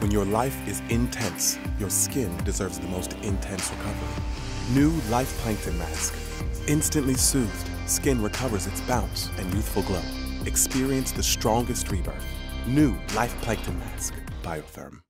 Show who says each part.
Speaker 1: When your life is intense, your skin deserves the most intense recovery. New Life Plankton Mask. Instantly soothed, skin recovers its bounce and youthful glow. Experience the strongest rebirth. New Life Plankton Mask. Biotherm.